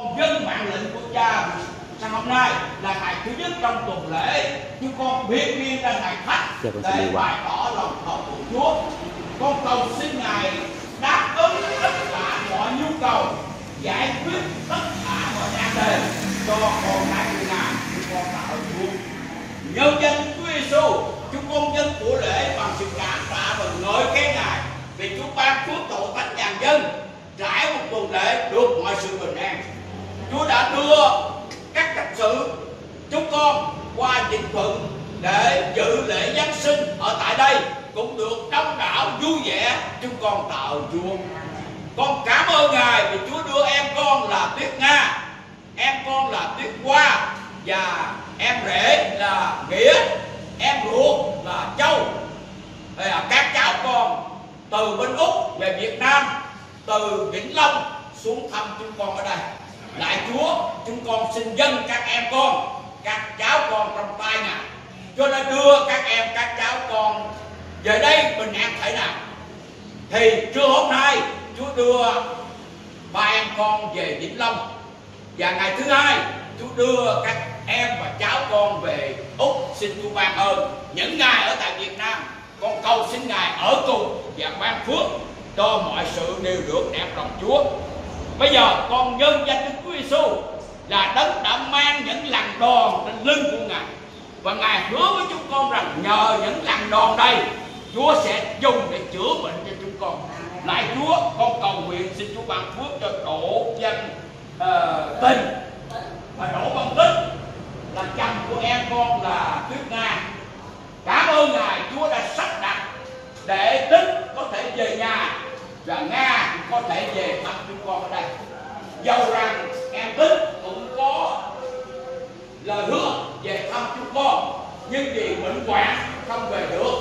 con dân mạng lệnh của cha sáng hôm nay là ngày thứ nhất trong tuần lễ chúng con biết biên là ngày thách Dạ, để bày tỏ lòng thờ của Chúa. Con cầu xin ngài đáp ứng tất cả mọi nhu cầu giải quyết tất cả mọi nan đề cho con cái của ngài chúng con tạ ơn Chúa. Nhân danh Chúa Giêsu chúng con nhân của lễ bằng sự cảm tạ và ngợi khen ngài. Vì Chúa ban phước tội thánh nhà dân trải một tuần lễ được mọi sự bình an Chúa đã đưa các cách sự chúng con qua dịch thuận để dự lễ Giáng sinh ở tại đây cũng được đông đảo vui vẻ. Chúng con tạ ơn Chúa. Con cảm ơn Ngài vì Chúa đưa em con là Tuyết Nga, em con là Tuyết Hoa và em rể là Nghĩa, em ruột là Châu. Là các cháu con từ bên Úc về Việt Nam, từ Vĩnh Long xuống thăm chúng con ở đây lại Chúa, chúng con xin dâng các em con, các cháu con trong tay ngài cho nên đưa các em, các cháu con về đây bình an thể nào. Thì trưa hôm nay, Chúa đưa ba em con về Vĩnh Long. Và ngày thứ hai, Chúa đưa các em và cháu con về Úc xin Chúa ban ơn. Những ngày ở tại Việt Nam, con cầu xin Ngài ở cùng và ban phước cho mọi sự đều được đẹp lòng Chúa. Bây giờ con nhân danh Đức Giêsu là đấng đã mang những lần đòn trên lưng của Ngài. Và Ngài hứa với chúng con rằng nhờ những lần đòn đây Chúa sẽ dùng để chữa bệnh cho chúng con. Lại Chúa con cầu nguyện xin Chúa ban phước cho tổ dân uh, ờ, Tình và đổ Văn Tích là chồng của em con là Tuyết Nga. Cảm ơn Ngài Chúa đã sắp đặt để Tích có thể về nhà và Nga có thể về thăm chúng con ở đây. Dầu rằng em bích cũng có lời hứa về thăm chúng con, nhưng vì bệnh hoạn không về được.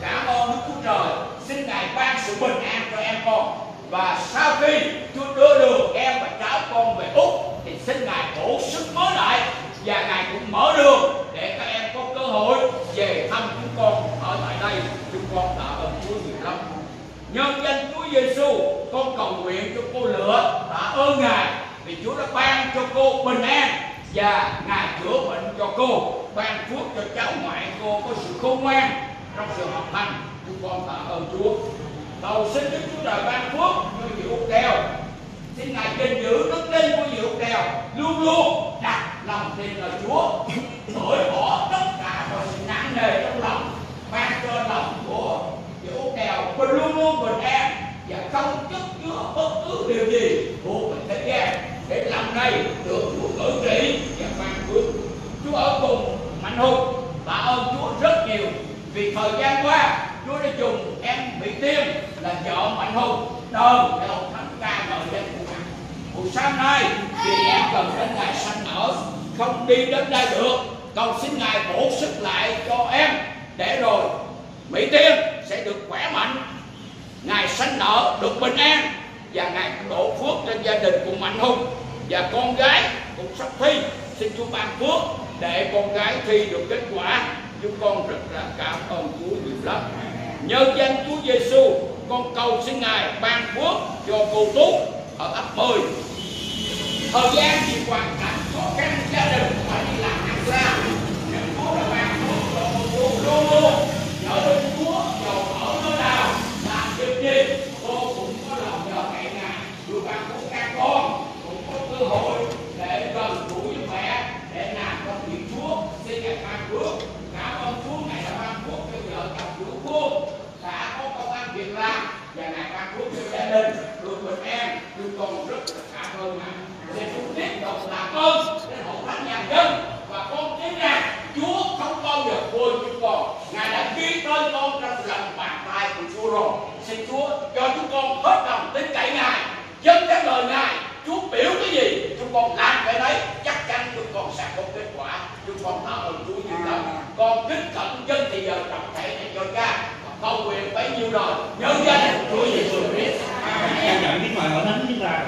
Cảm ơn Đức Chúa Trời, xin Ngài ban sự bình an cho em con. Và sau khi Chúa đưa được em và cháu con về Úc, thì xin Ngài bổ sức mới lại, và Ngài cũng mở đường để các em có cơ hội về thăm chúng con ở tại đây. Chúng con tạ ơn Chúa nhiều lắm. Nhân danh Chúa Giêsu con cầu nguyện cho cô lửa, tạ ơn Ngài vì Chúa đã ban cho cô bình an và Ngài chữa bệnh cho cô, ban phước cho cháu ngoại cô có sự khôn ngoan trong sự học hành chúng con tạ ơn Chúa. Cầu xin Đức Chúa Trời ban phước cho Diệu Úc Đèo. Xin Ngài gìn giữ đức tin của Diệu Úc Đèo, luôn luôn đặt lòng tin lời Chúa, thổi bỏ tất cả mọi sự nặng nề trong lòng, ban cho lòng của Diệu Úc Đèo luôn luôn bình an và không chất chứa bất cứ điều gì thuộc về thế gian đây được Chúa cử trị và ban phước. Chúa ở cùng Mạnh Hùng tạ ơn Chúa rất nhiều. Vì thời gian qua, Chúa đã dùng em bị tiêm là vợ Mạnh Hùng đơn để ông thánh ca ngợi danh của Ngài. Buổi sáng nay, vì em cần đến ngài sanh nở không đi đến đây được, cầu xin Ngài bổ sức lại cho em. Để rồi, Mỹ Tiên sẽ được khỏe mạnh. Ngài sanh nở được bình an và Ngài cũng đổ phước trên gia đình của Mạnh Hùng và con gái cũng sắp thi. Xin Chúa ban phước để con gái thi được kết quả. Chúng con rất là cảm ơn Chúa nhiều lắm. Nhờ danh Chúa Giêsu con cầu xin Ngài ban phước cho cô Tú ở ấp 10 thời gian thì hoàn cảnh khó khăn gia đình phải đi làm ăn xa nhưng Chúa đã ban phước cho cô Tú luôn luôn nhớ đến Chúa dầu ở nơi nào làm việc gì cô cũng có lòng nhờ cậy Ngài Chúa ban phước các con cũng có cơ hội để gần gũi với mẹ để làm công việc Chúa xin Ngài ban phước cảm ơn Chúa Ngài đã ban phước cho vợ chồng của cô đã có công ăn việc làm và Ngài ban phước cho gia đình được bình con rất là cảm ơn Ngài để chúng tiếp tục làm ơn để hộ thánh nhà dân. Và con tin rằng Chúa không bao giờ quên chúng con. Ngài đã ghi tên con trong lòng bàn tay của Chúa rồi. Xin Chúa cho chúng con hết lòng tin cậy Ngài dân các lời Ngài. Chúa biểu cái gì, chúng con làm cái đấy, chắc chắn chúng con sẽ có kết quả. Chúng con tạ ơn Chúa nhiều lắm. Con kính cẩn dân thì giờ trọng thể này cho cha. Và cầu nguyện bấy nhiêu đời. Nhân danh của Chúa Giêsu Christ. Em nhận biết ngoài hội thánh chúng ta